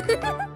Ha ha ha!